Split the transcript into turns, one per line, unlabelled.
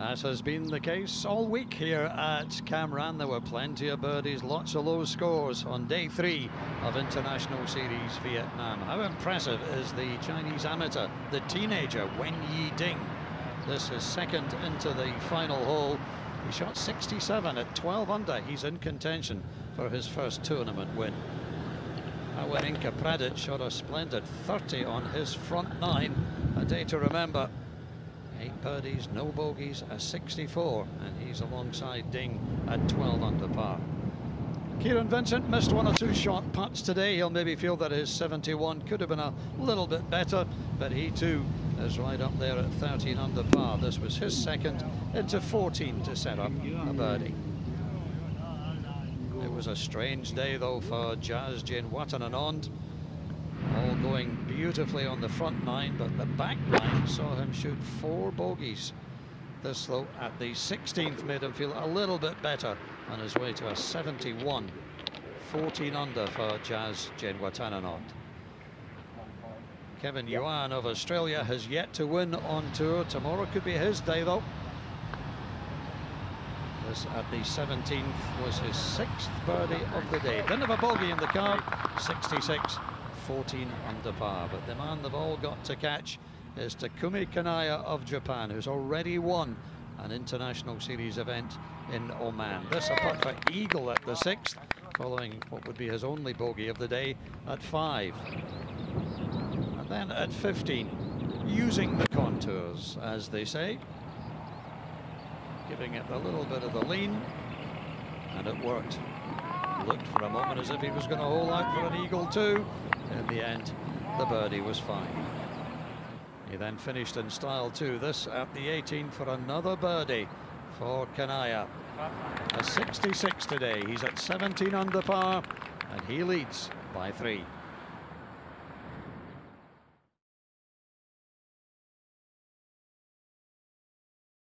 As has been the case all week here at Cam Ranh, there were plenty of birdies, lots of low scores on day three of International Series Vietnam. How impressive is the Chinese amateur, the teenager Wen Yi Ding? This is second into the final hole. He shot 67 at 12 under. He's in contention for his first tournament win. Wawrinka Pradit shot a splendid 30 on his front nine. A day to remember. Eight birdies, no bogeys, a 64, and he's alongside Ding at 12 under par. Kieran Vincent missed one or two short putts today. He'll maybe feel that his 71 could have been a little bit better, but he too is right up there at 13 under par. This was his second into 14 to set up a birdie. It was a strange day though for Jazz Janewattananond all going beautifully on the front nine, but the back nine saw him shoot four bogeys. This, though, at the 16th made him feel a little bit better on his way to a 71. 14 under for Jazz Janewattananond. Kevin Yuan of Australia has yet to win on tour. Tomorrow could be his day, though. This at the 17th was his sixth birdie of the day. Didn't have a bogey in the car, 66. 14 under par. But the man they've all got to catch is Takumi Kanaya of Japan, who's already won an International Series event in Oman. This a putt for Eagle at the sixth, following what would be his only bogey of the day at five. And then at 15, using the contours, as they say, giving it a little bit of the lean, and it worked. Looked for a moment as if he was going to hole out for an eagle too, in the end, the birdie was fine. He then finished in style too. This at the 18 for another birdie for Kanaya. A 66 today. He's at 17 under par and he leads by three.